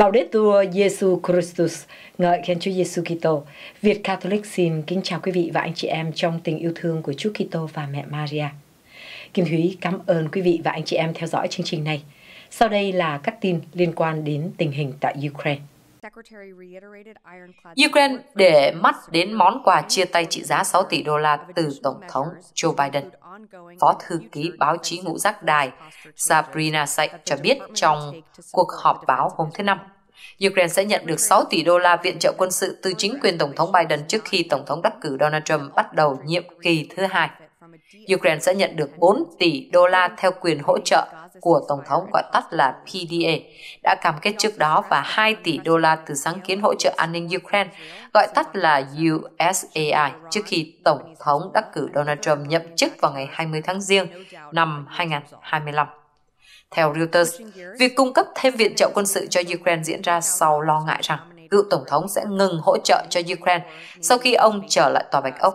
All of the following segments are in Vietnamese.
Laudetur Jesu Christus, ngợi khen Chúa Giêsu Kitô. Việt Catholic xin kính chào quý vị và anh chị em trong tình yêu thương của Chúa Kitô và mẹ Maria. Kim Thúy cảm ơn quý vị và anh chị em theo dõi chương trình này. Sau đây là các tin liên quan đến tình hình tại Ukraine. Ukraine để mắt đến món quà chia tay trị giá 6 tỷ đô la từ Tổng thống Joe Biden. Phó thư ký báo chí ngũ giác đài Sabrina Sykes cho biết trong cuộc họp báo hôm thứ Năm, Ukraine sẽ nhận được 6 tỷ đô la viện trợ quân sự từ chính quyền Tổng thống Biden trước khi Tổng thống đắc cử Donald Trump bắt đầu nhiệm kỳ thứ hai. Ukraine sẽ nhận được 4 tỷ đô la theo quyền hỗ trợ của Tổng thống gọi tắt là PDA đã cam kết trước đó và 2 tỷ đô la từ sáng kiến hỗ trợ an ninh Ukraine gọi tắt là USAI trước khi Tổng thống đắc cử Donald Trump nhậm chức vào ngày 20 tháng Giêng năm 2025. Theo Reuters, việc cung cấp thêm viện trợ quân sự cho Ukraine diễn ra sau lo ngại rằng cựu Tổng thống sẽ ngừng hỗ trợ cho Ukraine sau khi ông trở lại Tòa Bạch Ốc.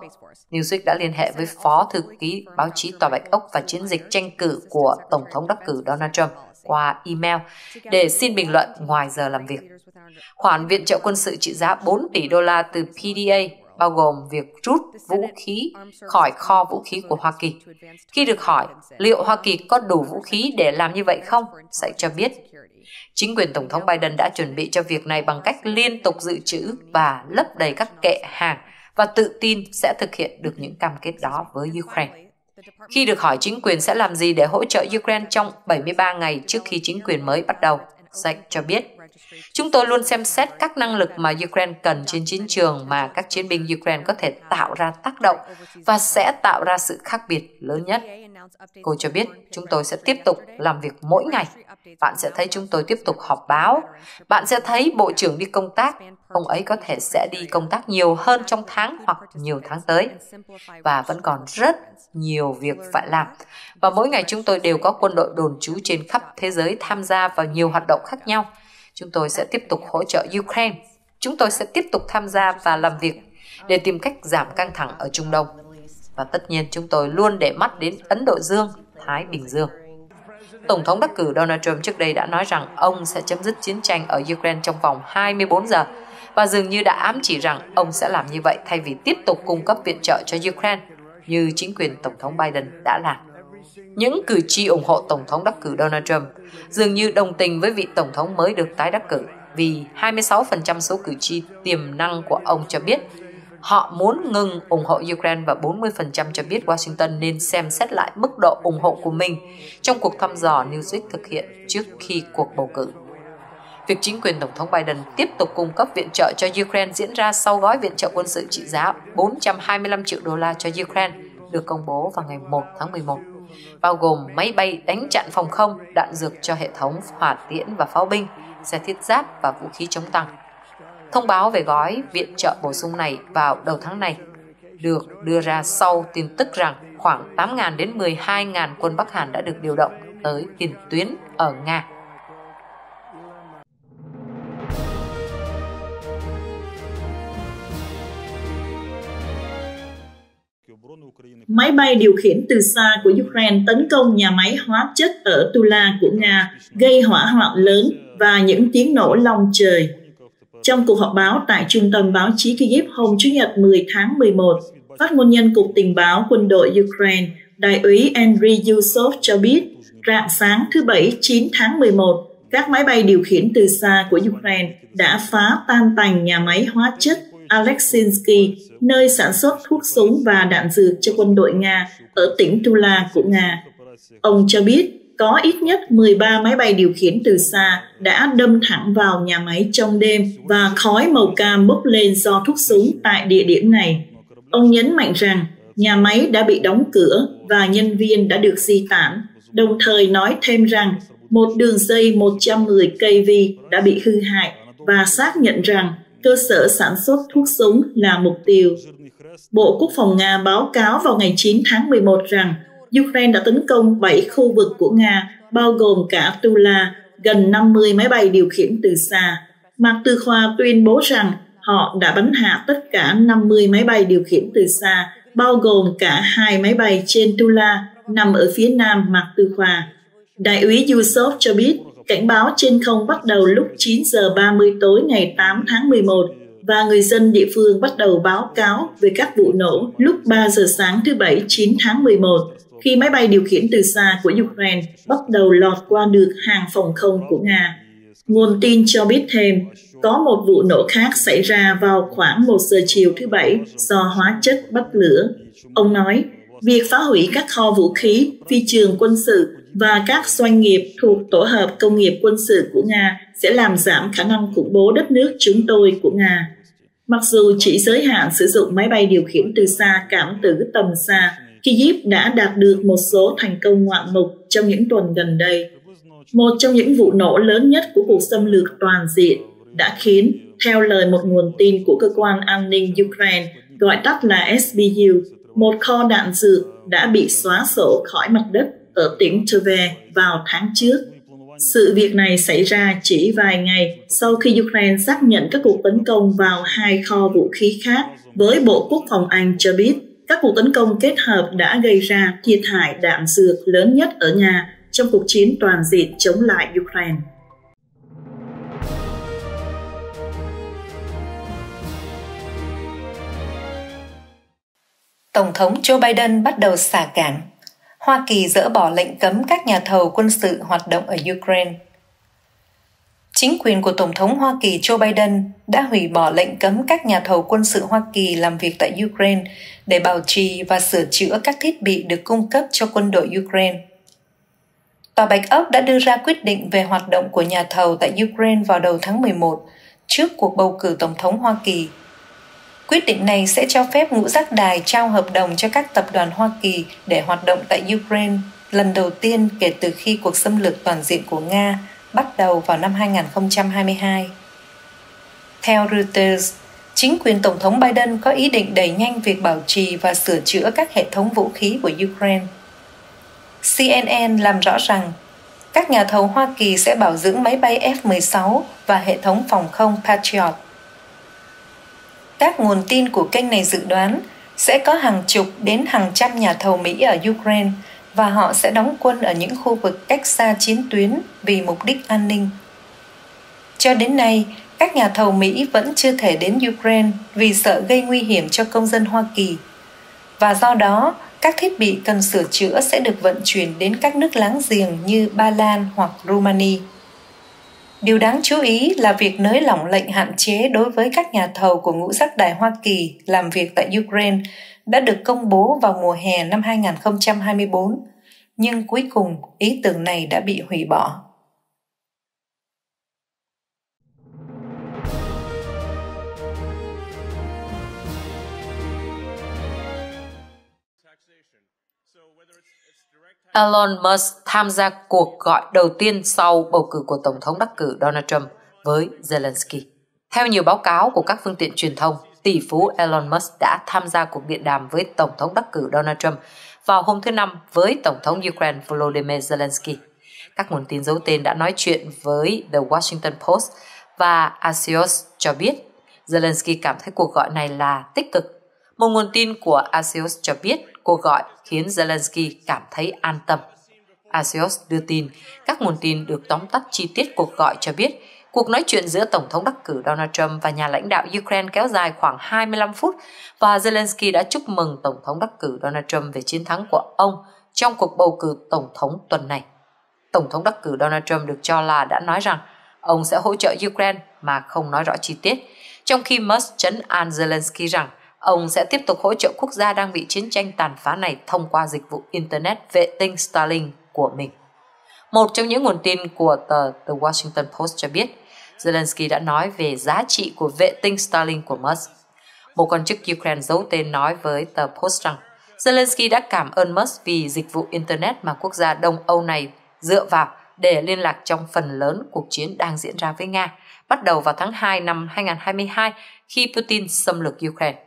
Newsweek đã liên hệ với Phó Thư ký báo chí Tòa Bạch Ốc và chiến dịch tranh cử của Tổng thống đắc cử Donald Trump qua email để xin bình luận ngoài giờ làm việc. Khoản viện trợ quân sự trị giá 4 tỷ đô la từ PDA bao gồm việc rút vũ khí khỏi kho vũ khí của Hoa Kỳ. Khi được hỏi liệu Hoa Kỳ có đủ vũ khí để làm như vậy không, sẽ cho biết Chính quyền Tổng thống Biden đã chuẩn bị cho việc này bằng cách liên tục dự trữ và lấp đầy các kệ hàng và tự tin sẽ thực hiện được những cam kết đó với Ukraine. Khi được hỏi chính quyền sẽ làm gì để hỗ trợ Ukraine trong 73 ngày trước khi chính quyền mới bắt đầu, Sạch cho biết, Chúng tôi luôn xem xét các năng lực mà Ukraine cần trên chiến trường mà các chiến binh Ukraine có thể tạo ra tác động và sẽ tạo ra sự khác biệt lớn nhất. Cô cho biết chúng tôi sẽ tiếp tục làm việc mỗi ngày. Bạn sẽ thấy chúng tôi tiếp tục họp báo. Bạn sẽ thấy Bộ trưởng đi công tác. Ông ấy có thể sẽ đi công tác nhiều hơn trong tháng hoặc nhiều tháng tới. Và vẫn còn rất nhiều việc phải làm. Và mỗi ngày chúng tôi đều có quân đội đồn trú trên khắp thế giới tham gia vào nhiều hoạt động khác nhau. Chúng tôi sẽ tiếp tục hỗ trợ Ukraine. Chúng tôi sẽ tiếp tục tham gia và làm việc để tìm cách giảm căng thẳng ở Trung Đông. Và tất nhiên chúng tôi luôn để mắt đến Ấn Độ Dương, Thái Bình Dương. Tổng thống đắc cử Donald Trump trước đây đã nói rằng ông sẽ chấm dứt chiến tranh ở Ukraine trong vòng 24 giờ và dường như đã ám chỉ rằng ông sẽ làm như vậy thay vì tiếp tục cung cấp viện trợ cho Ukraine như chính quyền Tổng thống Biden đã làm. Những cử tri ủng hộ Tổng thống đắc cử Donald Trump dường như đồng tình với vị Tổng thống mới được tái đắc cử vì 26% số cử tri tiềm năng của ông cho biết họ muốn ngừng ủng hộ Ukraine và 40% cho biết Washington nên xem xét lại mức độ ủng hộ của mình trong cuộc thăm dò Newsweek thực hiện trước khi cuộc bầu cử. Việc chính quyền Tổng thống Biden tiếp tục cung cấp viện trợ cho Ukraine diễn ra sau gói viện trợ quân sự trị giá 425 triệu đô la cho Ukraine được công bố vào ngày 1 tháng 11 bao gồm máy bay đánh chặn phòng không, đạn dược cho hệ thống hỏa tiễn và pháo binh, xe thiết giáp và vũ khí chống tăng. Thông báo về gói viện trợ bổ sung này vào đầu tháng này được đưa ra sau tin tức rằng khoảng 8.000 đến 12.000 quân Bắc Hàn đã được điều động tới tiền tuyến ở Nga. Máy bay điều khiển từ xa của Ukraine tấn công nhà máy hóa chất ở Tula của Nga, gây hỏa hoạn lớn và những tiếng nổ long trời. Trong cuộc họp báo tại Trung tâm Báo chí Kyiv hôm Chủ nhật 10 tháng 11, phát ngôn nhân Cục Tình báo Quân đội Ukraine, Đại úy Andriy Yusov cho biết, rạng sáng thứ Bảy 9 tháng 11, các máy bay điều khiển từ xa của Ukraine đã phá tan tành nhà máy hóa chất Alexinsky, nơi sản xuất thuốc súng và đạn dược cho quân đội Nga ở tỉnh Tula của Nga. Ông cho biết có ít nhất 13 máy bay điều khiển từ xa đã đâm thẳng vào nhà máy trong đêm và khói màu cam bốc lên do thuốc súng tại địa điểm này. Ông nhấn mạnh rằng nhà máy đã bị đóng cửa và nhân viên đã được di tản, đồng thời nói thêm rằng một đường dây 110 kV đã bị hư hại và xác nhận rằng cơ sở sản xuất thuốc súng là mục tiêu. Bộ Quốc phòng Nga báo cáo vào ngày 9 tháng 11 rằng Ukraine đã tấn công 7 khu vực của Nga, bao gồm cả Tula, gần 50 máy bay điều khiển từ xa. Mạc Tư Khoa tuyên bố rằng họ đã bắn hạ tất cả 50 máy bay điều khiển từ xa, bao gồm cả hai máy bay trên Tula nằm ở phía nam Mạc Tư Khoa. Đại úy Yusuf cho biết cảnh báo trên không bắt đầu lúc 9 giờ 30 tối ngày 8 tháng 11 và người dân địa phương bắt đầu báo cáo về các vụ nổ lúc 3 giờ sáng thứ Bảy 9 tháng 11 khi máy bay điều khiển từ xa của Ukraine bắt đầu lọt qua được hàng phòng không của Nga. Nguồn tin cho biết thêm, có một vụ nổ khác xảy ra vào khoảng 1 giờ chiều thứ Bảy do hóa chất bắt lửa. Ông nói, việc phá hủy các kho vũ khí, phi trường quân sự và các doanh nghiệp thuộc tổ hợp công nghiệp quân sự của Nga sẽ làm giảm khả năng khủng bố đất nước chúng tôi của Nga. Mặc dù chỉ giới hạn sử dụng máy bay điều khiển từ xa cảm tử tầm xa, Kyiv đã đạt được một số thành công ngoạn mục trong những tuần gần đây. Một trong những vụ nổ lớn nhất của cuộc xâm lược toàn diện đã khiến, theo lời một nguồn tin của cơ quan an ninh Ukraine, gọi tắt là SBU, một kho đạn dược đã bị xóa sổ khỏi mặt đất ở tỉnh Tver vào tháng trước. Sự việc này xảy ra chỉ vài ngày sau khi Ukraine xác nhận các cuộc tấn công vào hai kho vũ khí khác, với Bộ Quốc phòng Anh cho biết các cuộc tấn công kết hợp đã gây ra thiệt hại đạn dược lớn nhất ở nga trong cuộc chiến toàn diện chống lại Ukraine. Tổng thống Joe Biden bắt đầu xả cản. Hoa Kỳ dỡ bỏ lệnh cấm các nhà thầu quân sự hoạt động ở Ukraine. Chính quyền của Tổng thống Hoa Kỳ Joe Biden đã hủy bỏ lệnh cấm các nhà thầu quân sự Hoa Kỳ làm việc tại Ukraine để bảo trì và sửa chữa các thiết bị được cung cấp cho quân đội Ukraine. Tòa Bạch Ốc đã đưa ra quyết định về hoạt động của nhà thầu tại Ukraine vào đầu tháng 11 trước cuộc bầu cử Tổng thống Hoa Kỳ Quyết định này sẽ cho phép ngũ giác đài trao hợp đồng cho các tập đoàn Hoa Kỳ để hoạt động tại Ukraine, lần đầu tiên kể từ khi cuộc xâm lược toàn diện của Nga bắt đầu vào năm 2022. Theo Reuters, chính quyền Tổng thống Biden có ý định đẩy nhanh việc bảo trì và sửa chữa các hệ thống vũ khí của Ukraine. CNN làm rõ rằng các nhà thầu Hoa Kỳ sẽ bảo dưỡng máy bay F-16 và hệ thống phòng không Patriot các nguồn tin của kênh này dự đoán sẽ có hàng chục đến hàng trăm nhà thầu Mỹ ở Ukraine và họ sẽ đóng quân ở những khu vực cách xa chiến tuyến vì mục đích an ninh. Cho đến nay, các nhà thầu Mỹ vẫn chưa thể đến Ukraine vì sợ gây nguy hiểm cho công dân Hoa Kỳ. Và do đó, các thiết bị cần sửa chữa sẽ được vận chuyển đến các nước láng giềng như Ba Lan hoặc Romania. Điều đáng chú ý là việc nới lỏng lệnh hạn chế đối với các nhà thầu của ngũ giác đài Hoa Kỳ làm việc tại Ukraine đã được công bố vào mùa hè năm 2024, nhưng cuối cùng ý tưởng này đã bị hủy bỏ. Elon Musk tham gia cuộc gọi đầu tiên sau bầu cử của Tổng thống đắc cử Donald Trump với Zelensky. Theo nhiều báo cáo của các phương tiện truyền thông, tỷ phú Elon Musk đã tham gia cuộc điện đàm với Tổng thống đắc cử Donald Trump vào hôm thứ Năm với Tổng thống Ukraine Volodymyr Zelensky. Các nguồn tin giấu tên đã nói chuyện với The Washington Post và Axios cho biết Zelensky cảm thấy cuộc gọi này là tích cực. Một nguồn tin của Axios cho biết cuộc gọi khiến Zelensky cảm thấy an tâm. Axios đưa tin, các nguồn tin được tóm tắt chi tiết cuộc gọi cho biết cuộc nói chuyện giữa Tổng thống đắc cử Donald Trump và nhà lãnh đạo Ukraine kéo dài khoảng 25 phút và Zelensky đã chúc mừng Tổng thống đắc cử Donald Trump về chiến thắng của ông trong cuộc bầu cử Tổng thống tuần này. Tổng thống đắc cử Donald Trump được cho là đã nói rằng ông sẽ hỗ trợ Ukraine mà không nói rõ chi tiết, trong khi Musk chấn an Zelensky rằng Ông sẽ tiếp tục hỗ trợ quốc gia đang bị chiến tranh tàn phá này thông qua dịch vụ Internet vệ tinh Starlink của mình. Một trong những nguồn tin của tờ The Washington Post cho biết, Zelensky đã nói về giá trị của vệ tinh Starlink của Musk. Một quan chức Ukraine giấu tên nói với tờ Post rằng Zelensky đã cảm ơn Musk vì dịch vụ Internet mà quốc gia Đông Âu này dựa vào để liên lạc trong phần lớn cuộc chiến đang diễn ra với Nga, bắt đầu vào tháng 2 năm 2022 khi Putin xâm lược Ukraine.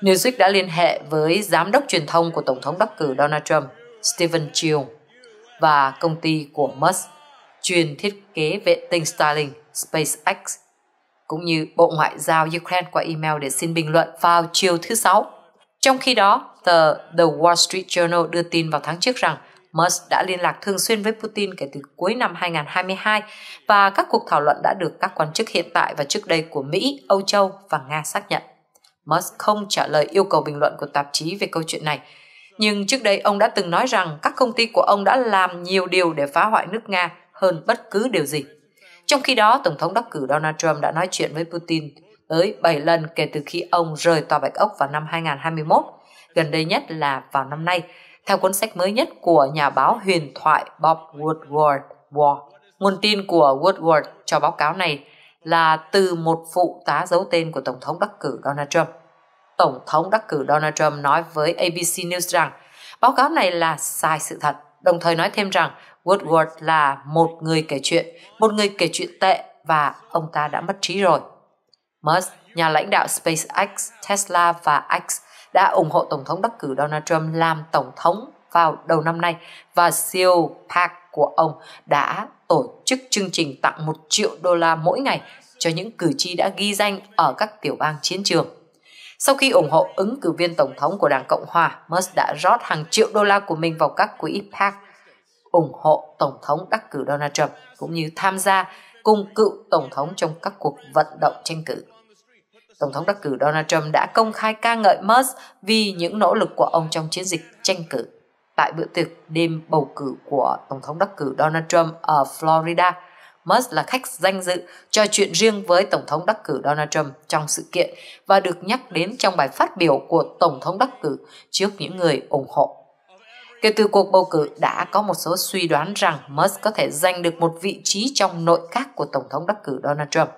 Newsweek đã liên hệ với giám đốc truyền thông của Tổng thống đắc cử Donald Trump, Stephen Chiu, và công ty của Musk chuyên thiết kế vệ tinh Starlink SpaceX, cũng như Bộ Ngoại giao Ukraine qua email để xin bình luận vào chiều thứ Sáu. Trong khi đó, tờ The Wall Street Journal đưa tin vào tháng trước rằng Musk đã liên lạc thường xuyên với Putin kể từ cuối năm 2022 và các cuộc thảo luận đã được các quan chức hiện tại và trước đây của Mỹ, Âu Châu và Nga xác nhận. Musk không trả lời yêu cầu bình luận của tạp chí về câu chuyện này. Nhưng trước đây ông đã từng nói rằng các công ty của ông đã làm nhiều điều để phá hoại nước Nga hơn bất cứ điều gì. Trong khi đó, Tổng thống đắc cử Donald Trump đã nói chuyện với Putin tới 7 lần kể từ khi ông rời Tòa Bạch Ốc vào năm 2021, gần đây nhất là vào năm nay, theo cuốn sách mới nhất của nhà báo huyền thoại Bob Woodward. War. Nguồn tin của Woodward cho báo cáo này là từ một phụ tá giấu tên của Tổng thống đắc cử Donald Trump. Tổng thống đắc cử Donald Trump nói với ABC News rằng báo cáo này là sai sự thật, đồng thời nói thêm rằng Woodward là một người kể chuyện, một người kể chuyện tệ và ông ta đã mất trí rồi. Musk, nhà lãnh đạo SpaceX, Tesla và X đã ủng hộ Tổng thống đắc cử Donald Trump làm Tổng thống vào đầu năm nay và CEO PAC của ông đã tổ chức chương trình tặng 1 triệu đô la mỗi ngày cho những cử tri đã ghi danh ở các tiểu bang chiến trường. Sau khi ủng hộ ứng cử viên tổng thống của Đảng Cộng Hòa, Musk đã rót hàng triệu đô la của mình vào các quỹ PAC ủng hộ Tổng thống đắc cử Donald Trump cũng như tham gia cùng cựu Tổng thống trong các cuộc vận động tranh cử. Tổng thống đắc cử Donald Trump đã công khai ca ngợi Musk vì những nỗ lực của ông trong chiến dịch tranh cử. Tại bữa tiệc đêm bầu cử của Tổng thống đắc cử Donald Trump ở Florida, Musk là khách danh dự trò chuyện riêng với Tổng thống đắc cử Donald Trump trong sự kiện và được nhắc đến trong bài phát biểu của Tổng thống đắc cử trước những người ủng hộ. Kể từ cuộc bầu cử đã có một số suy đoán rằng Musk có thể giành được một vị trí trong nội các của Tổng thống đắc cử Donald Trump.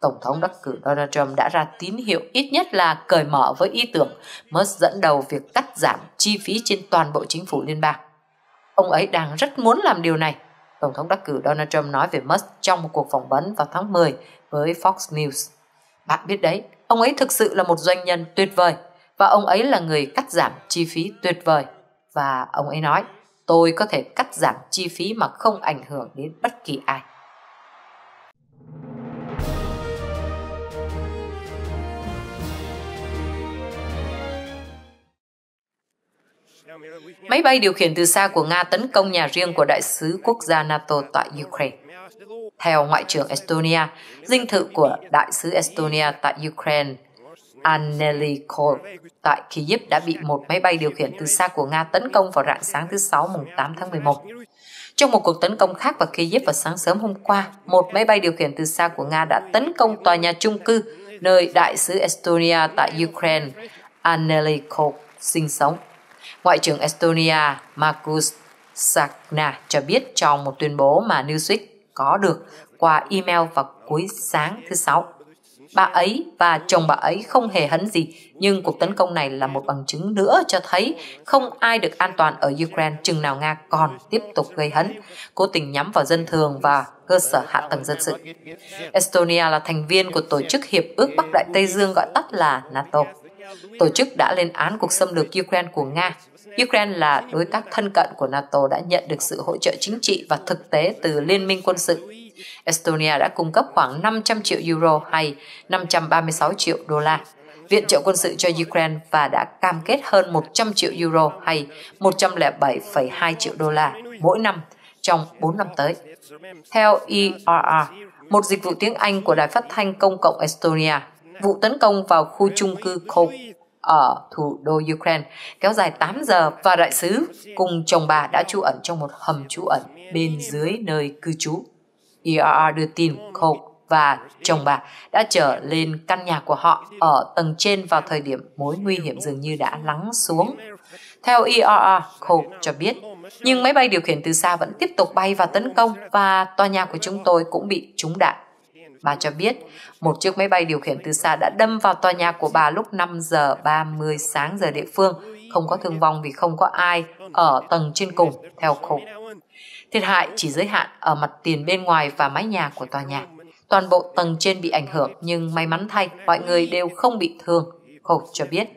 Tổng thống đắc cử Donald Trump đã ra tín hiệu ít nhất là cởi mở với ý tưởng Musk dẫn đầu việc cắt giảm chi phí trên toàn bộ chính phủ liên bang. Ông ấy đang rất muốn làm điều này, Tổng thống đắc cử Donald Trump nói về Musk trong một cuộc phỏng vấn vào tháng 10 với Fox News. Bạn biết đấy, ông ấy thực sự là một doanh nhân tuyệt vời và ông ấy là người cắt giảm chi phí tuyệt vời. Và ông ấy nói, tôi có thể cắt giảm chi phí mà không ảnh hưởng đến bất kỳ ai. Máy bay điều khiển từ xa của Nga tấn công nhà riêng của đại sứ quốc gia NATO tại Ukraine. Theo Ngoại trưởng Estonia, dinh thự của đại sứ Estonia tại Ukraine, Anneli tại Kyiv đã bị một máy bay điều khiển từ xa của Nga tấn công vào rạng sáng thứ Sáu mùng 8 tháng 11. Trong một cuộc tấn công khác vào Kyiv vào sáng sớm hôm qua, một máy bay điều khiển từ xa của Nga đã tấn công tòa nhà chung cư nơi đại sứ Estonia tại Ukraine, Anneli sinh sống. Ngoại trưởng Estonia Markus Sakna cho biết trong một tuyên bố mà Newsweek có được qua email vào cuối sáng thứ Sáu. Bà ấy và chồng bà ấy không hề hấn gì, nhưng cuộc tấn công này là một bằng chứng nữa cho thấy không ai được an toàn ở Ukraine chừng nào Nga còn tiếp tục gây hấn, cố tình nhắm vào dân thường và cơ sở hạ tầng dân sự. Estonia là thành viên của Tổ chức Hiệp ước Bắc Đại Tây Dương gọi tắt là NATO. Tổ chức đã lên án cuộc xâm lược Ukraine của Nga. Ukraine là đối tác thân cận của NATO đã nhận được sự hỗ trợ chính trị và thực tế từ Liên minh quân sự. Estonia đã cung cấp khoảng 500 triệu euro hay 536 triệu đô la viện trợ quân sự cho Ukraine và đã cam kết hơn 100 triệu euro hay 107,2 triệu đô la mỗi năm trong 4 năm tới. Theo ERR, một dịch vụ tiếng Anh của Đài Phát thanh Công cộng Estonia, vụ tấn công vào khu chung cư Kov ở thủ đô Ukraine kéo dài 8 giờ và đại sứ cùng chồng bà đã trú ẩn trong một hầm trú ẩn bên dưới nơi cư trú. ERR đưa tin Cole và chồng bà đã trở lên căn nhà của họ ở tầng trên vào thời điểm mối nguy hiểm dường như đã lắng xuống. Theo ERR, Cole cho biết, nhưng máy bay điều khiển từ xa vẫn tiếp tục bay và tấn công và tòa nhà của chúng tôi cũng bị trúng đạn. Bà cho biết, một chiếc máy bay điều khiển từ xa đã đâm vào tòa nhà của bà lúc 5 giờ 30 sáng giờ địa phương, không có thương vong vì không có ai ở tầng trên cùng, theo Cole. Thiệt hại chỉ giới hạn ở mặt tiền bên ngoài và mái nhà của tòa nhà. Toàn bộ tầng trên bị ảnh hưởng nhưng may mắn thay mọi người đều không bị thương, Khổ cho biết.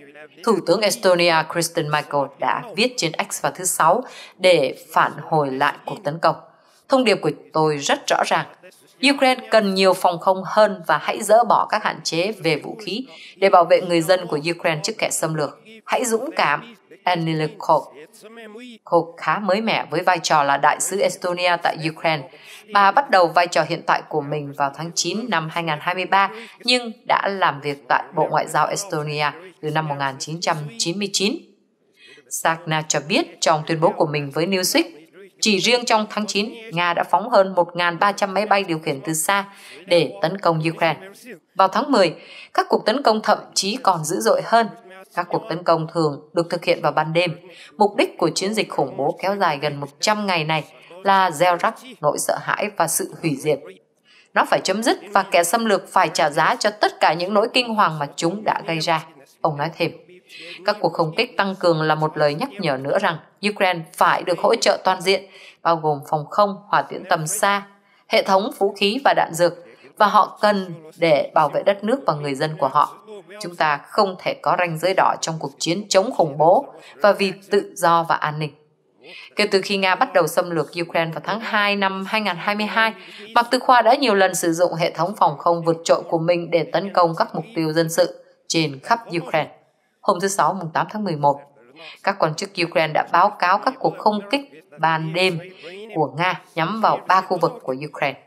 Thủ tướng Estonia Kristen Michael đã viết trên X vào thứ Sáu để phản hồi lại cuộc tấn công. Thông điệp của tôi rất rõ ràng. Ukraine cần nhiều phòng không hơn và hãy dỡ bỏ các hạn chế về vũ khí để bảo vệ người dân của Ukraine trước kẻ xâm lược. Hãy dũng cảm. Enilikov Cô khá mới mẻ với vai trò là đại sứ Estonia tại Ukraine. Bà bắt đầu vai trò hiện tại của mình vào tháng 9 năm 2023, nhưng đã làm việc tại Bộ Ngoại giao Estonia từ năm 1999. Sakna cho biết trong tuyên bố của mình với Newsweek, chỉ riêng trong tháng 9, Nga đã phóng hơn 1.300 máy bay điều khiển từ xa để tấn công Ukraine. Vào tháng 10, các cuộc tấn công thậm chí còn dữ dội hơn. Các cuộc tấn công thường được thực hiện vào ban đêm. Mục đích của chiến dịch khủng bố kéo dài gần 100 ngày này là gieo rắc nỗi sợ hãi và sự hủy diệt. Nó phải chấm dứt và kẻ xâm lược phải trả giá cho tất cả những nỗi kinh hoàng mà chúng đã gây ra. Ông nói thêm. Các cuộc không kích tăng cường là một lời nhắc nhở nữa rằng Ukraine phải được hỗ trợ toàn diện, bao gồm phòng không, hỏa tiễn tầm xa, hệ thống vũ khí và đạn dược, và họ cần để bảo vệ đất nước và người dân của họ. Chúng ta không thể có ranh giới đỏ trong cuộc chiến chống khủng bố và vì tự do và an ninh. Kể từ khi Nga bắt đầu xâm lược Ukraine vào tháng 2 năm 2022, Mạc Tư Khoa đã nhiều lần sử dụng hệ thống phòng không vượt trội của mình để tấn công các mục tiêu dân sự trên khắp Ukraine hôm thứ Sáu mùng 8 tháng 11. Các quan chức Ukraine đã báo cáo các cuộc không kích ban đêm của Nga nhắm vào ba khu vực của Ukraine.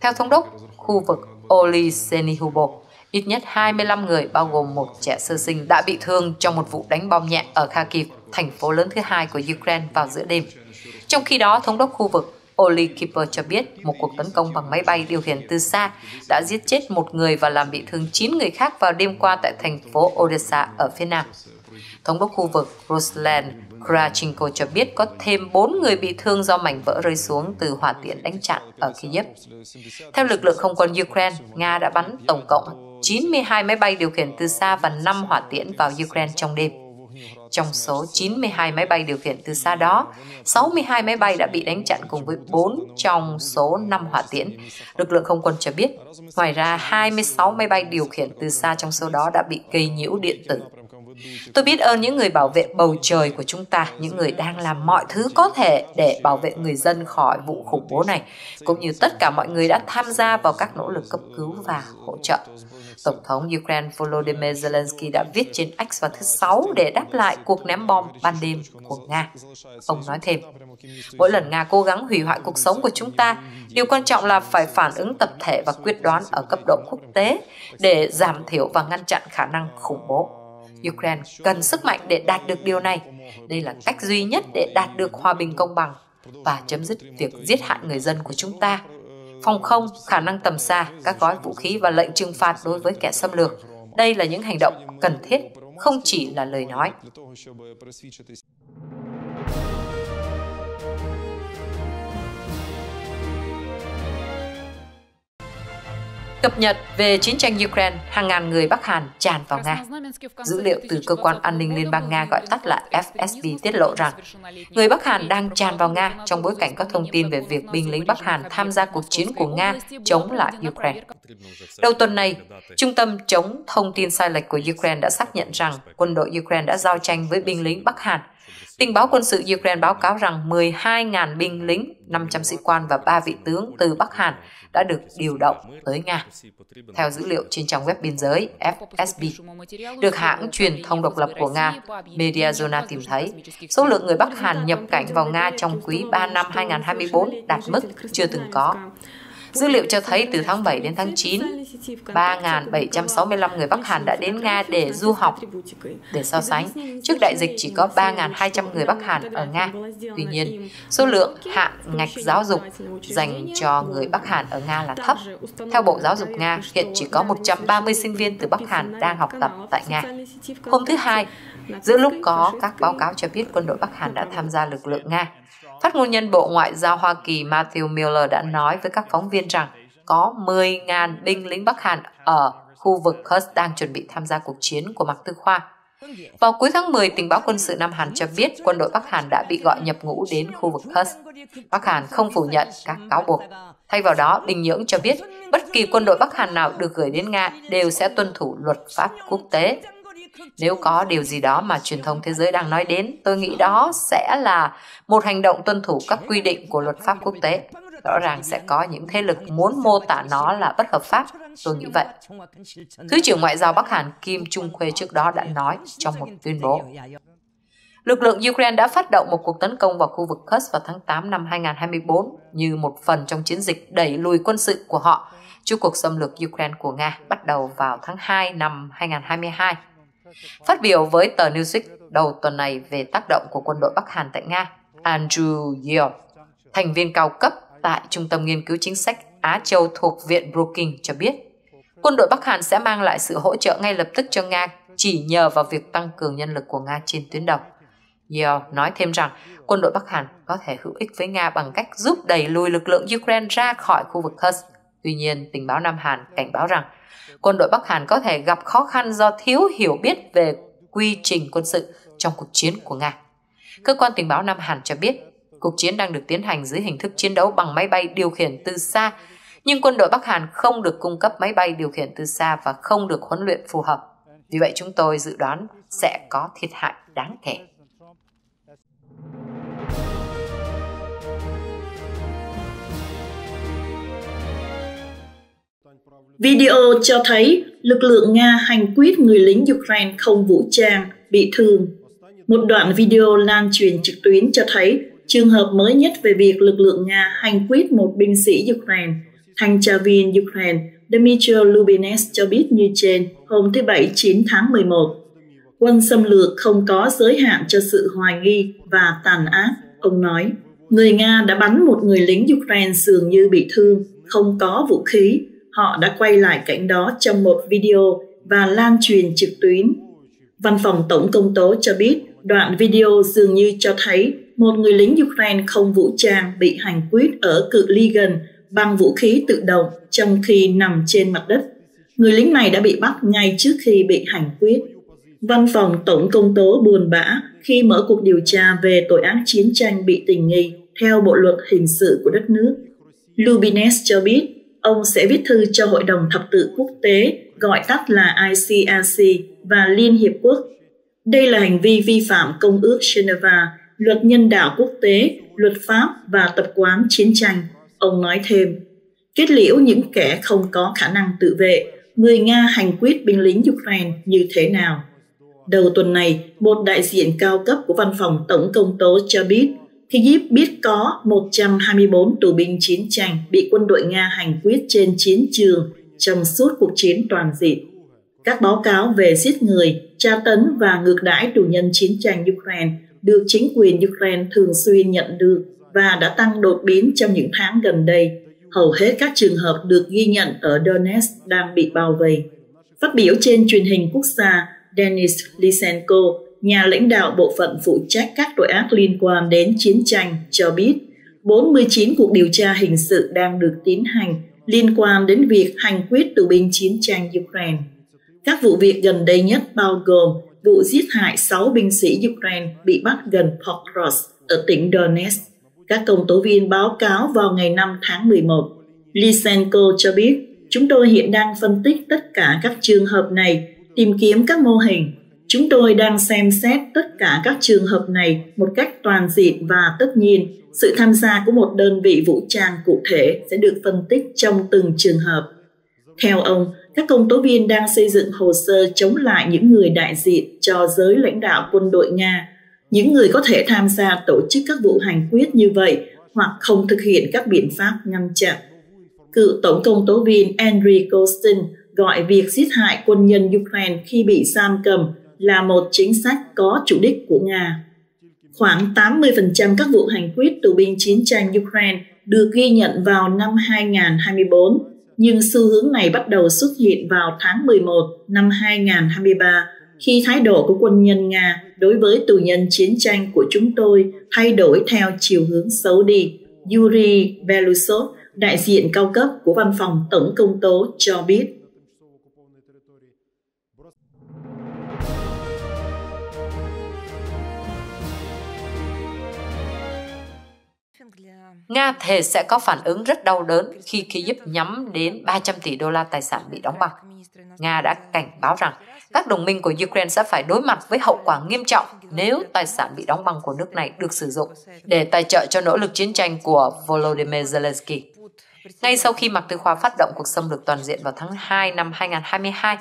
Theo thống đốc khu vực Olisenihubo, ít nhất 25 người bao gồm một trẻ sơ sinh đã bị thương trong một vụ đánh bom nhẹ ở Kharkiv, thành phố lớn thứ hai của Ukraine vào giữa đêm. Trong khi đó, thống đốc khu vực Oli Kipper cho biết một cuộc tấn công bằng máy bay điều khiển từ xa đã giết chết một người và làm bị thương 9 người khác vào đêm qua tại thành phố Odessa ở phía nam. Thống đốc khu vực Ruslan Krachenko cho biết có thêm 4 người bị thương do mảnh vỡ rơi xuống từ hỏa tiễn đánh chặn ở Kiev. Theo lực lượng không quân Ukraine, Nga đã bắn tổng cộng 92 máy bay điều khiển từ xa và 5 hỏa tiễn vào Ukraine trong đêm. Trong số 92 máy bay điều khiển từ xa đó, 62 máy bay đã bị đánh chặn cùng với 4 trong số 5 hỏa tiễn. Lực lượng không quân cho biết, ngoài ra 26 máy bay điều khiển từ xa trong số đó đã bị gây nhiễu điện tử. Tôi biết ơn những người bảo vệ bầu trời của chúng ta, những người đang làm mọi thứ có thể để bảo vệ người dân khỏi vụ khủng bố này, cũng như tất cả mọi người đã tham gia vào các nỗ lực cấp cứu và hỗ trợ. Tổng thống Ukraine Volodymyr Zelensky đã viết trên X vào thứ Sáu để đáp lại cuộc ném bom ban đêm của Nga. Ông nói thêm, mỗi lần Nga cố gắng hủy hoại cuộc sống của chúng ta, điều quan trọng là phải phản ứng tập thể và quyết đoán ở cấp độ quốc tế để giảm thiểu và ngăn chặn khả năng khủng bố. Ukraine cần sức mạnh để đạt được điều này. Đây là cách duy nhất để đạt được hòa bình công bằng và chấm dứt việc giết hại người dân của chúng ta phòng không, khả năng tầm xa, các gói vũ khí và lệnh trừng phạt đối với kẻ xâm lược. Đây là những hành động cần thiết, không chỉ là lời nói. Cập nhật về chiến tranh Ukraine, hàng ngàn người Bắc Hàn tràn vào Nga. Dữ liệu từ cơ quan an ninh Liên bang Nga gọi tắt là FSB tiết lộ rằng người Bắc Hàn đang tràn vào Nga trong bối cảnh có thông tin về việc binh lính Bắc Hàn tham gia cuộc chiến của Nga chống lại Ukraine. Đầu tuần này, Trung tâm chống thông tin sai lệch của Ukraine đã xác nhận rằng quân đội Ukraine đã giao tranh với binh lính Bắc Hàn Tình báo quân sự Ukraine báo cáo rằng 12.000 binh lính, 500 sĩ quan và 3 vị tướng từ Bắc Hàn đã được điều động tới Nga. Theo dữ liệu trên trang web biên giới FSB, được hãng truyền thông độc lập của Nga Mediazona tìm thấy, số lượng người Bắc Hàn nhập cảnh vào Nga trong quý 3 năm 2024 đạt mức chưa từng có. Dữ liệu cho thấy từ tháng 7 đến tháng 9, 3.765 người Bắc Hàn đã đến Nga để du học. Để so sánh, trước đại dịch chỉ có 3.200 người Bắc Hàn ở Nga. Tuy nhiên, số lượng hạn ngạch giáo dục dành cho người Bắc Hàn ở Nga là thấp. Theo Bộ Giáo dục Nga, hiện chỉ có 130 sinh viên từ Bắc Hàn đang học tập tại Nga. Hôm thứ Hai, giữa lúc có các báo cáo cho biết quân đội Bắc Hàn đã tham gia lực lượng Nga, Phát ngôn nhân Bộ Ngoại giao Hoa Kỳ Matthew Miller đã nói với các phóng viên rằng có 10.000 binh lính Bắc Hàn ở khu vực Kursk đang chuẩn bị tham gia cuộc chiến của Mạc Tư Khoa. Vào cuối tháng 10, tình báo quân sự Nam Hàn cho biết quân đội Bắc Hàn đã bị gọi nhập ngũ đến khu vực Kursk. Bắc Hàn không phủ nhận các cáo buộc. Thay vào đó, Bình Nhưỡng cho biết bất kỳ quân đội Bắc Hàn nào được gửi đến Nga đều sẽ tuân thủ luật pháp quốc tế nếu có điều gì đó mà truyền thông thế giới đang nói đến, tôi nghĩ đó sẽ là một hành động tuân thủ các quy định của luật pháp quốc tế. Rõ ràng sẽ có những thế lực muốn mô tả nó là bất hợp pháp, tôi nghĩ vậy. Thứ trưởng Ngoại giao Bắc Hàn Kim Trung Khuê trước đó đã nói trong một tuyên bố. Lực lượng Ukraine đã phát động một cuộc tấn công vào khu vực Kursk vào tháng 8 năm 2024 như một phần trong chiến dịch đẩy lùi quân sự của họ trước cuộc xâm lược Ukraine của Nga bắt đầu vào tháng 2 năm 2022. Phát biểu với tờ Newsweek đầu tuần này về tác động của quân đội Bắc Hàn tại Nga, Andrew Yeo, thành viên cao cấp tại Trung tâm Nghiên cứu Chính sách Á Châu thuộc Viện Brookings cho biết, quân đội Bắc Hàn sẽ mang lại sự hỗ trợ ngay lập tức cho Nga chỉ nhờ vào việc tăng cường nhân lực của Nga trên tuyến đầu. Yeo nói thêm rằng quân đội Bắc Hàn có thể hữu ích với Nga bằng cách giúp đẩy lùi lực lượng Ukraine ra khỏi khu vực Kursk. Tuy nhiên, tình báo Nam Hàn cảnh báo rằng quân đội Bắc Hàn có thể gặp khó khăn do thiếu hiểu biết về quy trình quân sự trong cuộc chiến của Nga. Cơ quan tình báo Nam Hàn cho biết, cuộc chiến đang được tiến hành dưới hình thức chiến đấu bằng máy bay điều khiển từ xa, nhưng quân đội Bắc Hàn không được cung cấp máy bay điều khiển từ xa và không được huấn luyện phù hợp. Vì vậy chúng tôi dự đoán sẽ có thiệt hại đáng kể. Video cho thấy lực lượng Nga hành quyết người lính Ukraine không vũ trang bị thương. Một đoạn video lan truyền trực tuyến cho thấy trường hợp mới nhất về việc lực lượng Nga hành quyết một binh sĩ Ukraine. Thanh tra viên Ukraine Dmitry Lubinets cho biết như trên hôm thứ Bảy 9 tháng 11. Quân xâm lược không có giới hạn cho sự hoài nghi và tàn ác, ông nói. Người Nga đã bắn một người lính Ukraine dường như bị thương, không có vũ khí. Họ đã quay lại cảnh đó trong một video và lan truyền trực tuyến. Văn phòng Tổng công tố cho biết đoạn video dường như cho thấy một người lính Ukraine không vũ trang bị hành quyết ở cự ly gần bằng vũ khí tự động trong khi nằm trên mặt đất. Người lính này đã bị bắt ngay trước khi bị hành quyết. Văn phòng Tổng công tố buồn bã khi mở cuộc điều tra về tội ác chiến tranh bị tình nghi theo bộ luật hình sự của đất nước. Lubines cho biết ông sẽ viết thư cho Hội đồng Thập tự Quốc tế, gọi tắt là ICRC và Liên Hiệp Quốc. Đây là hành vi vi phạm Công ước Geneva, luật nhân đạo quốc tế, luật pháp và tập quán chiến tranh. Ông nói thêm, kết liễu những kẻ không có khả năng tự vệ, người Nga hành quyết binh lính Ukraine như thế nào. Đầu tuần này, một đại diện cao cấp của văn phòng Tổng công tố cho biết Kyiv biết có 124 tù binh chiến tranh bị quân đội Nga hành quyết trên chiến trường trong suốt cuộc chiến toàn diện. Các báo cáo về giết người, tra tấn và ngược đãi tù nhân chiến tranh Ukraine được chính quyền Ukraine thường xuyên nhận được và đã tăng đột biến trong những tháng gần đây. Hầu hết các trường hợp được ghi nhận ở Donetsk đang bị bao vây. Phát biểu trên truyền hình quốc gia, Denis Lysenko, nhà lãnh đạo bộ phận phụ trách các tội ác liên quan đến chiến tranh, cho biết 49 cuộc điều tra hình sự đang được tiến hành liên quan đến việc hành quyết tù binh chiến tranh Ukraine. Các vụ việc gần đây nhất bao gồm vụ giết hại 6 binh sĩ Ukraine bị bắt gần Pokrovsk ở tỉnh Donetsk. Các công tố viên báo cáo vào ngày 5 tháng 11. Lysenko cho biết, chúng tôi hiện đang phân tích tất cả các trường hợp này, tìm kiếm các mô hình Chúng tôi đang xem xét tất cả các trường hợp này một cách toàn diện và tất nhiên, sự tham gia của một đơn vị vũ trang cụ thể sẽ được phân tích trong từng trường hợp. Theo ông, các công tố viên đang xây dựng hồ sơ chống lại những người đại diện cho giới lãnh đạo quân đội Nga, những người có thể tham gia tổ chức các vụ hành quyết như vậy hoặc không thực hiện các biện pháp ngăn chặn. Cựu Tổng công tố viên Andriy Kostin gọi việc giết hại quân nhân Ukraine khi bị giam cầm là một chính sách có chủ đích của Nga. Khoảng 80% các vụ hành quyết tù binh chiến tranh Ukraine được ghi nhận vào năm 2024, nhưng xu hướng này bắt đầu xuất hiện vào tháng 11 năm 2023 khi thái độ của quân nhân Nga đối với tù nhân chiến tranh của chúng tôi thay đổi theo chiều hướng xấu đi. Yuri Belusov, đại diện cao cấp của văn phòng Tổng công tố cho biết. Nga thề sẽ có phản ứng rất đau đớn khi Kyiv nhắm đến 300 tỷ đô la tài sản bị đóng băng. Nga đã cảnh báo rằng các đồng minh của Ukraine sẽ phải đối mặt với hậu quả nghiêm trọng nếu tài sản bị đóng băng của nước này được sử dụng để tài trợ cho nỗ lực chiến tranh của Volodymyr Zelensky. Ngay sau khi Mạc Tư Khoa phát động cuộc xâm lược toàn diện vào tháng 2 năm 2022,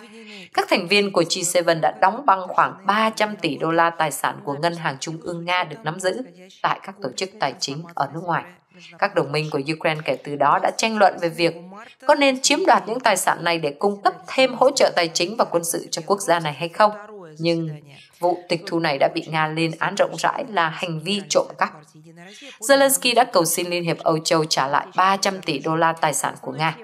các thành viên của G7 đã đóng băng khoảng 300 tỷ đô la tài sản của Ngân hàng Trung ương Nga được nắm giữ tại các tổ chức tài chính ở nước ngoài. Các đồng minh của Ukraine kể từ đó đã tranh luận về việc có nên chiếm đoạt những tài sản này để cung cấp thêm hỗ trợ tài chính và quân sự cho quốc gia này hay không. Nhưng vụ tịch thu này đã bị Nga lên án rộng rãi là hành vi trộm cắp. Zelensky đã cầu xin Liên hiệp Âu Châu trả lại 300 tỷ đô la tài sản của Nga.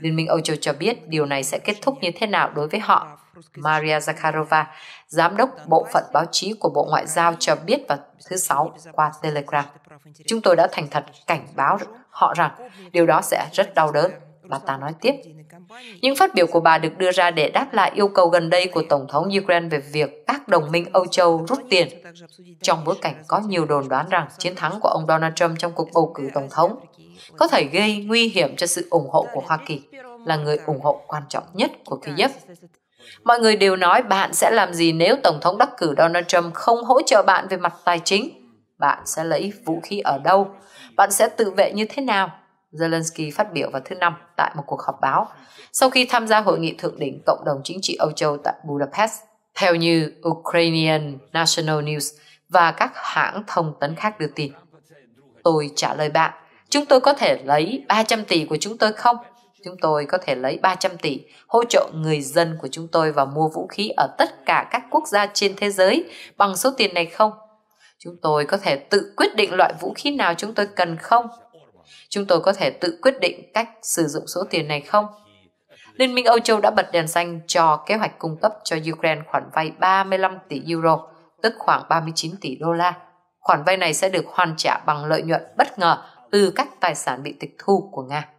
Liên minh Âu Châu cho biết điều này sẽ kết thúc như thế nào đối với họ. Maria Zakharova, giám đốc bộ phận báo chí của Bộ Ngoại giao cho biết vào thứ Sáu qua Telegram. Chúng tôi đã thành thật cảnh báo họ rằng điều đó sẽ rất đau đớn. Bà ta nói tiếp. Những phát biểu của bà được đưa ra để đáp lại yêu cầu gần đây của Tổng thống Ukraine về việc các đồng minh Âu Châu rút tiền, trong bối cảnh có nhiều đồn đoán rằng chiến thắng của ông Donald Trump trong cuộc bầu cử Tổng thống có thể gây nguy hiểm cho sự ủng hộ của Hoa Kỳ, là người ủng hộ quan trọng nhất của Kiev. Mọi người đều nói bạn sẽ làm gì nếu Tổng thống đắc cử Donald Trump không hỗ trợ bạn về mặt tài chính? Bạn sẽ lấy vũ khí ở đâu? Bạn sẽ tự vệ như thế nào? Zelensky phát biểu vào thứ Năm tại một cuộc họp báo sau khi tham gia hội nghị thượng đỉnh Cộng đồng Chính trị Âu Châu tại Budapest, theo như Ukrainian National News và các hãng thông tấn khác đưa tin. Tôi trả lời bạn, chúng tôi có thể lấy 300 tỷ của chúng tôi không? Chúng tôi có thể lấy 300 tỷ hỗ trợ người dân của chúng tôi và mua vũ khí ở tất cả các quốc gia trên thế giới bằng số tiền này không? Chúng tôi có thể tự quyết định loại vũ khí nào chúng tôi cần không? Chúng tôi có thể tự quyết định cách sử dụng số tiền này không? Liên minh Âu Châu đã bật đèn xanh cho kế hoạch cung cấp cho Ukraine khoản vay 35 tỷ euro, tức khoảng 39 tỷ đô la. Khoản vay này sẽ được hoàn trả bằng lợi nhuận bất ngờ từ các tài sản bị tịch thu của Nga.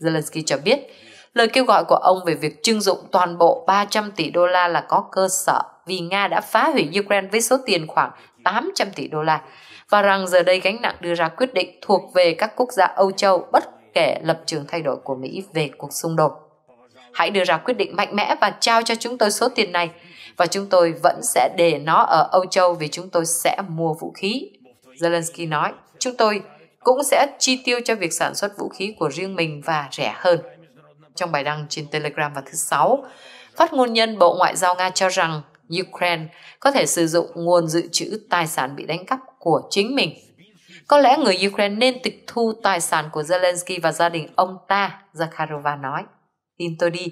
Zelensky cho biết, lời kêu gọi của ông về việc trưng dụng toàn bộ 300 tỷ đô la là có cơ sở vì Nga đã phá hủy Ukraine với số tiền khoảng 800 tỷ đô la và rằng giờ đây gánh nặng đưa ra quyết định thuộc về các quốc gia Âu Châu bất kể lập trường thay đổi của Mỹ về cuộc xung đột. Hãy đưa ra quyết định mạnh mẽ và trao cho chúng tôi số tiền này và chúng tôi vẫn sẽ để nó ở Âu Châu vì chúng tôi sẽ mua vũ khí. Zelensky nói, chúng tôi cũng sẽ chi tiêu cho việc sản xuất vũ khí của riêng mình và rẻ hơn. Trong bài đăng trên Telegram vào thứ Sáu, phát ngôn nhân Bộ Ngoại giao Nga cho rằng Ukraine có thể sử dụng nguồn dự trữ tài sản bị đánh cắp của chính mình. Có lẽ người Ukraine nên tịch thu tài sản của Zelensky và gia đình ông ta, Zakharova nói. Tin tôi đi,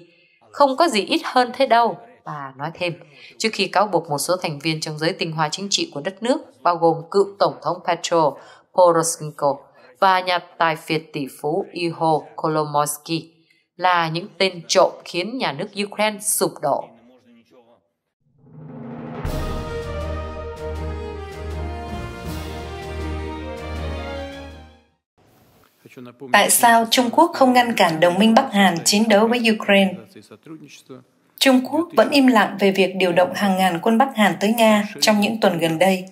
không có gì ít hơn thế đâu. Bà nói thêm, trước khi cáo buộc một số thành viên trong giới tinh hoa chính trị của đất nước, bao gồm cựu Tổng thống Petro Poroshenko và nhà tài phiệt tỷ phú Iho Kolomoisky là những tên trộm khiến nhà nước Ukraine sụp đổ. Tại sao Trung Quốc không ngăn cản đồng minh Bắc Hàn chiến đấu với Ukraine? Trung Quốc vẫn im lặng về việc điều động hàng ngàn quân Bắc Hàn tới Nga trong những tuần gần đây.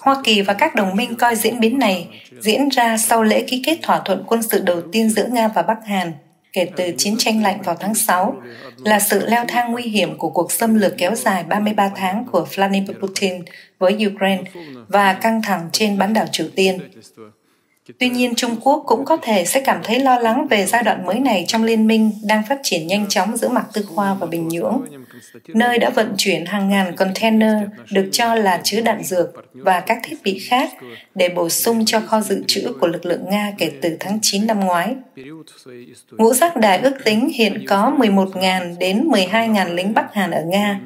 Hoa Kỳ và các đồng minh coi diễn biến này diễn ra sau lễ ký kết thỏa thuận quân sự đầu tiên giữa Nga và Bắc Hàn, kể từ chiến tranh lạnh vào tháng 6 là sự leo thang nguy hiểm của cuộc xâm lược kéo dài 33 tháng của Vladimir Putin với Ukraine và căng thẳng trên bán đảo Triều Tiên. Tuy nhiên, Trung Quốc cũng có thể sẽ cảm thấy lo lắng về giai đoạn mới này trong liên minh đang phát triển nhanh chóng giữa Mạc Tư Khoa và Bình Nhưỡng, nơi đã vận chuyển hàng ngàn container được cho là chứa đạn dược và các thiết bị khác để bổ sung cho kho dự trữ của lực lượng Nga kể từ tháng 9 năm ngoái. Ngũ giác đài ước tính hiện có 11.000 đến 12.000 lính Bắc Hàn ở Nga,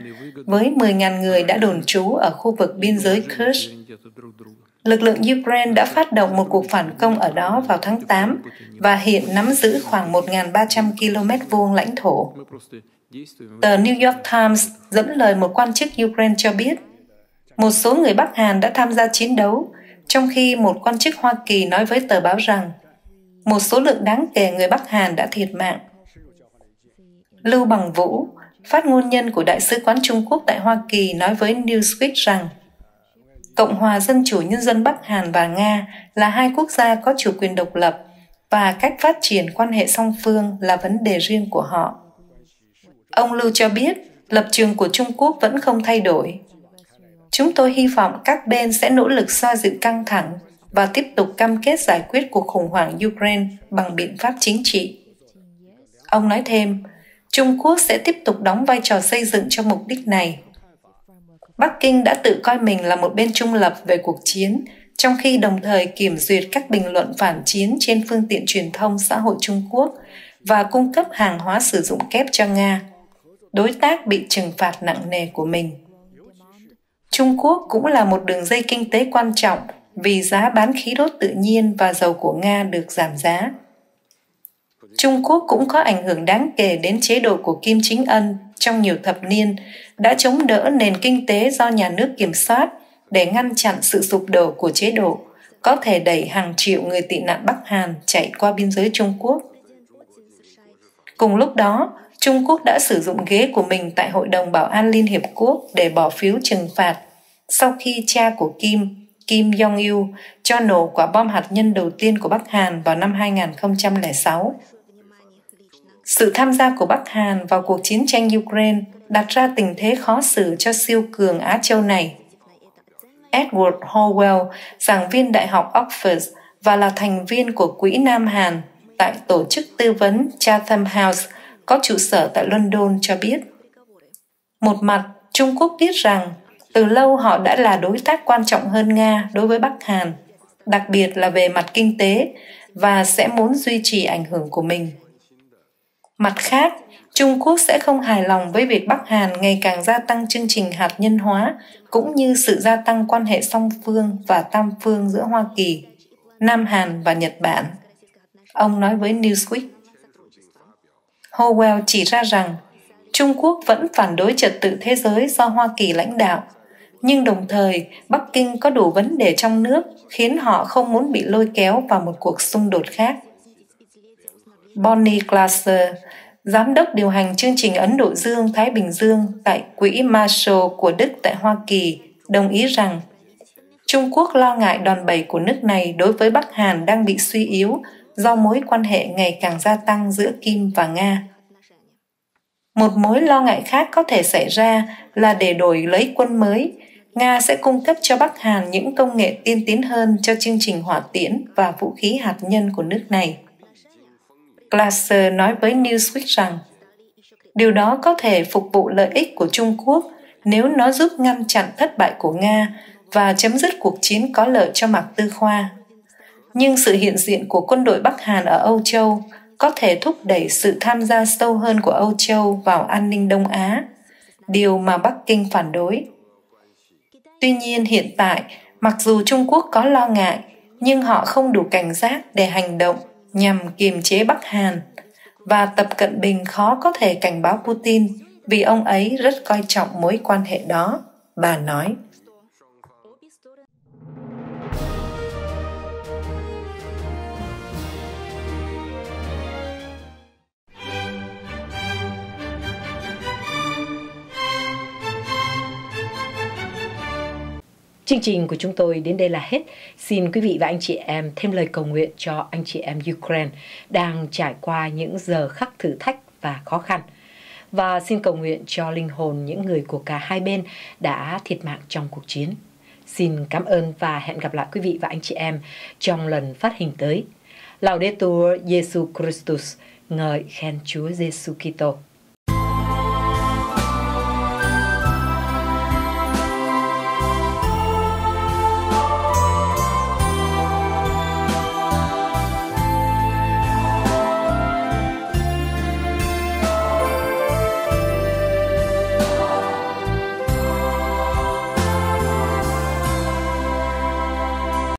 với 10.000 người đã đồn trú ở khu vực biên giới Kursk Lực lượng Ukraine đã phát động một cuộc phản công ở đó vào tháng 8 và hiện nắm giữ khoảng 1.300 km vuông lãnh thổ. Tờ New York Times dẫn lời một quan chức Ukraine cho biết, một số người Bắc Hàn đã tham gia chiến đấu, trong khi một quan chức Hoa Kỳ nói với tờ báo rằng một số lượng đáng kể người Bắc Hàn đã thiệt mạng. Lưu Bằng Vũ, phát ngôn nhân của Đại sứ quán Trung Quốc tại Hoa Kỳ nói với Newsweek rằng Cộng hòa Dân chủ Nhân dân Bắc Hàn và Nga là hai quốc gia có chủ quyền độc lập và cách phát triển quan hệ song phương là vấn đề riêng của họ. Ông Lưu cho biết lập trường của Trung Quốc vẫn không thay đổi. Chúng tôi hy vọng các bên sẽ nỗ lực xoa dịu căng thẳng và tiếp tục cam kết giải quyết cuộc khủng hoảng Ukraine bằng biện pháp chính trị. Ông nói thêm, Trung Quốc sẽ tiếp tục đóng vai trò xây dựng cho mục đích này. Bắc Kinh đã tự coi mình là một bên trung lập về cuộc chiến, trong khi đồng thời kiểm duyệt các bình luận phản chiến trên phương tiện truyền thông xã hội Trung Quốc và cung cấp hàng hóa sử dụng kép cho Nga, đối tác bị trừng phạt nặng nề của mình. Trung Quốc cũng là một đường dây kinh tế quan trọng vì giá bán khí đốt tự nhiên và dầu của Nga được giảm giá. Trung Quốc cũng có ảnh hưởng đáng kể đến chế độ của Kim Chính Ân trong nhiều thập niên, đã chống đỡ nền kinh tế do nhà nước kiểm soát để ngăn chặn sự sụp đổ của chế độ, có thể đẩy hàng triệu người tị nạn Bắc Hàn chạy qua biên giới Trung Quốc. Cùng lúc đó, Trung Quốc đã sử dụng ghế của mình tại Hội đồng Bảo an Liên Hiệp Quốc để bỏ phiếu trừng phạt sau khi cha của Kim, Kim Jong-il, cho nổ quả bom hạt nhân đầu tiên của Bắc Hàn vào năm 2006. Sự tham gia của Bắc Hàn vào cuộc chiến tranh Ukraine đặt ra tình thế khó xử cho siêu cường Á Châu này. Edward Howell, giảng viên Đại học Oxford và là thành viên của Quỹ Nam Hàn tại tổ chức tư vấn Chatham House có trụ sở tại London cho biết. Một mặt, Trung Quốc biết rằng từ lâu họ đã là đối tác quan trọng hơn Nga đối với Bắc Hàn, đặc biệt là về mặt kinh tế, và sẽ muốn duy trì ảnh hưởng của mình. Mặt khác, Trung Quốc sẽ không hài lòng với việc Bắc Hàn ngày càng gia tăng chương trình hạt nhân hóa cũng như sự gia tăng quan hệ song phương và tam phương giữa Hoa Kỳ, Nam Hàn và Nhật Bản. Ông nói với Newsweek. Howell chỉ ra rằng Trung Quốc vẫn phản đối trật tự thế giới do Hoa Kỳ lãnh đạo, nhưng đồng thời Bắc Kinh có đủ vấn đề trong nước khiến họ không muốn bị lôi kéo vào một cuộc xung đột khác. Bonnie Glasser, giám đốc điều hành chương trình Ấn Độ Dương-Thái Bình Dương tại Quỹ Marshall của Đức tại Hoa Kỳ, đồng ý rằng Trung Quốc lo ngại đòn bẩy của nước này đối với Bắc Hàn đang bị suy yếu do mối quan hệ ngày càng gia tăng giữa Kim và Nga. Một mối lo ngại khác có thể xảy ra là để đổi lấy quân mới, Nga sẽ cung cấp cho Bắc Hàn những công nghệ tiên tiến hơn cho chương trình hỏa tiễn và vũ khí hạt nhân của nước này. Glasser nói với Newsweek rằng điều đó có thể phục vụ lợi ích của Trung Quốc nếu nó giúp ngăn chặn thất bại của Nga và chấm dứt cuộc chiến có lợi cho Mạc Tư Khoa. Nhưng sự hiện diện của quân đội Bắc Hàn ở Âu Châu có thể thúc đẩy sự tham gia sâu hơn của Âu Châu vào an ninh Đông Á, điều mà Bắc Kinh phản đối. Tuy nhiên hiện tại, mặc dù Trung Quốc có lo ngại, nhưng họ không đủ cảnh giác để hành động nhằm kiềm chế Bắc Hàn và Tập Cận Bình khó có thể cảnh báo Putin vì ông ấy rất coi trọng mối quan hệ đó, bà nói. Chương trình của chúng tôi đến đây là hết. Xin quý vị và anh chị em thêm lời cầu nguyện cho anh chị em Ukraine đang trải qua những giờ khắc thử thách và khó khăn. Và xin cầu nguyện cho linh hồn những người của cả hai bên đã thiệt mạng trong cuộc chiến. Xin cảm ơn và hẹn gặp lại quý vị và anh chị em trong lần phát hình tới. Laudetur Jesu Christus, ngợi khen Chúa Giêsu Kitô.